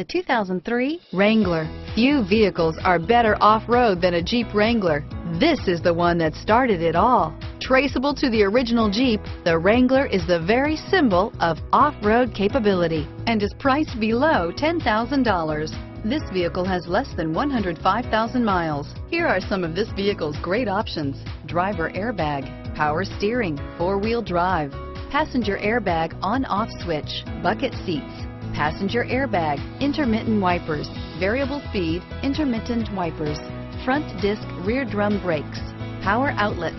The 2003 Wrangler. Few vehicles are better off-road than a Jeep Wrangler. This is the one that started it all. Traceable to the original Jeep, the Wrangler is the very symbol of off-road capability and is priced below $10,000. This vehicle has less than 105,000 miles. Here are some of this vehicle's great options. Driver airbag, power steering, four-wheel drive, passenger airbag on-off switch, bucket seats, passenger airbag, intermittent wipers, variable speed, intermittent wipers, front disc rear drum brakes, power outlet,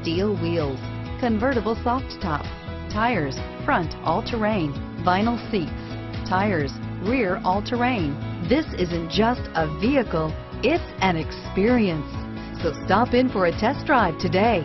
steel wheels, convertible soft top, tires, front all-terrain, vinyl seats, tires, rear all-terrain. This isn't just a vehicle, it's an experience. So stop in for a test drive today.